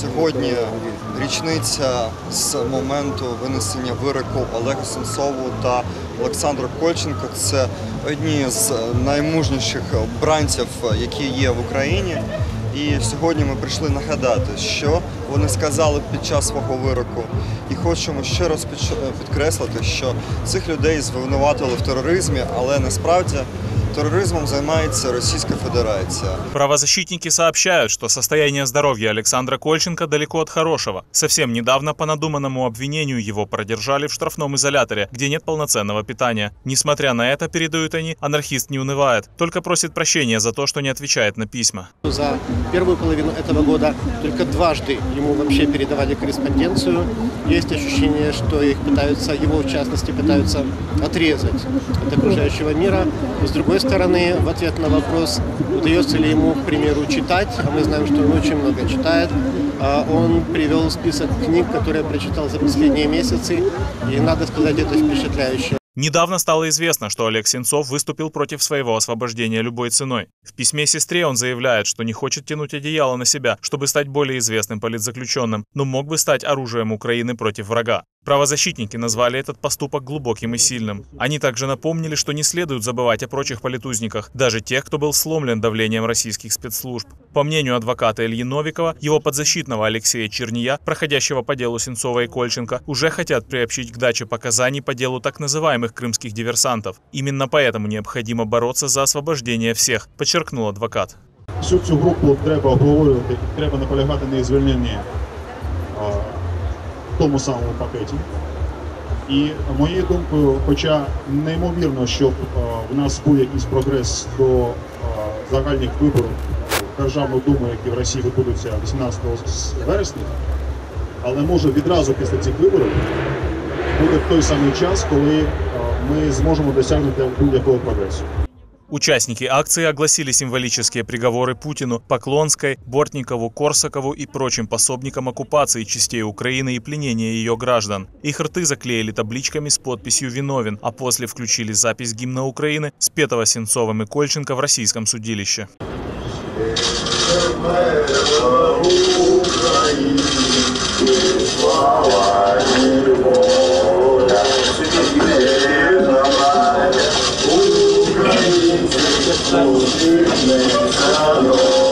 Сьогодні річниця з моменту винесення вироку Олегу Сенцову та Олександру Кольченко. Це одні з наймужніших бранців, які є в Україні. І сьогодні ми прийшли нагадати, що вони сказали під час свого вироку. І хочемо ще раз підкреслити, що цих людей звинуватили в тероризмі, але насправді тероризмом займається Російська Федерація. Правозащитники сообщают, что состояние здоровья Александра Кольченко далеко от хорошего. Совсем недавно по надуманному обвинению его продержали в штрафном изоляторе, где нет полноценного питания. Несмотря на это, передают они, анархист не унывает, только просит прощения за то, что не отвечает на письма. За первую половину этого года только дважды ему вообще передавали корреспонденцию. Есть ощущение, что их пытаются, его в частности, пытаются отрезать от окружающего мира. С другой стороны, в ответ на вопрос, удается ли ему, к примеру, читать, а мы знаем, что он очень много читает, а, он привел список книг, которые прочитал за последние месяцы, и, надо сказать, это впечатляюще. Недавно стало известно, что Олег Сенцов выступил против своего освобождения любой ценой. В письме сестре он заявляет, что не хочет тянуть одеяло на себя, чтобы стать более известным политзаключенным, но мог бы стать оружием Украины против врага. Правозащитники назвали этот поступок глубоким и сильным. Они также напомнили, что не следует забывать о прочих политузниках, даже тех, кто был сломлен давлением российских спецслужб. По мнению адвоката Ильи Новикова, его подзащитного Алексея Черния, проходящего по делу Сенцова и Кольченко, уже хотят приобщить к даче показаний по делу так называемых крымских диверсантов. Именно поэтому необходимо бороться за освобождение всех, подчеркнул адвокат. Всю цю групу треба обговорювати, треба наполягати на їх звільненні а, в Тому самому пакеті. І моєю думкою, хоча неймовірно, щоб в нас був якийсь прогрес до загальних виборів в Державну Думу, які в Росії відбудуться 18 вересня, але може відразу після цих виборів буде той самий час, коли ми зможемо досягнути будь-якого прогресу. Участники акции огласили символические приговоры Путину, Поклонской, Бортникову, Корсакову и прочим пособникам оккупации частей Украины и пленения ее граждан. Их рты заклеили табличками с подписью «Виновен», а после включили запись гимна Украины, спетого Сенцовым и Кольченко в российском судилище. Україні, слава 오실 내 사랑